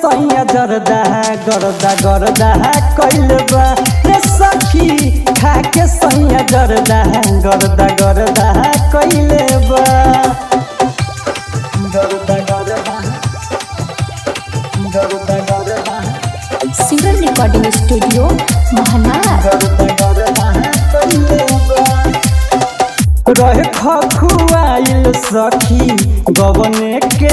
सैया जरदा गरदा गरदा कइले बा। ये सखी खाके सैया जरदा गरदा गरदा कइले बा। गरदा गरदा गरदा गरदा सिंगर रिकॉर्डिंग स्टूडियो रहे खखुआइल सखी गबने के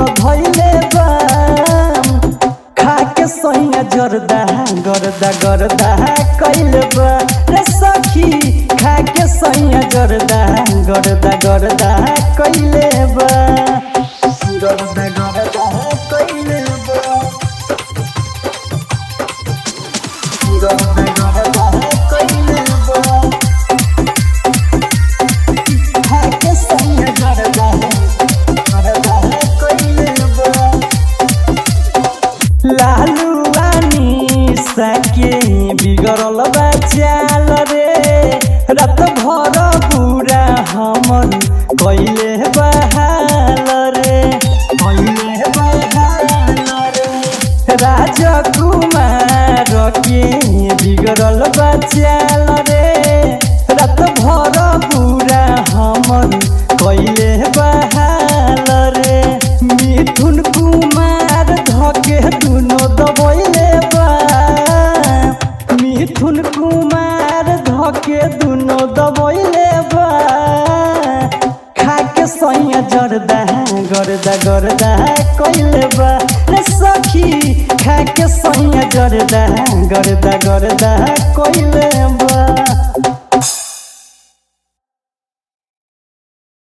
गरदा गर्दा कैल बा। रे सखी, खाके सैया जरदा गर्दा गर्दा कइले बा। गर्दा गरदा कइले बा। गरदा गरदा कइले बिगड़ल बचाल रे। रत भर पूरा हम कैले बहाल रे। कैले बहाल रे। राजकुमार के बिगड़ल बचाल रे। मिथुन कुमार धके दुनो दबैले बा खाके सैया जरदा, गरदा गरदा कैले बा सखी, खाके सैया जरदा, गरदा गरदा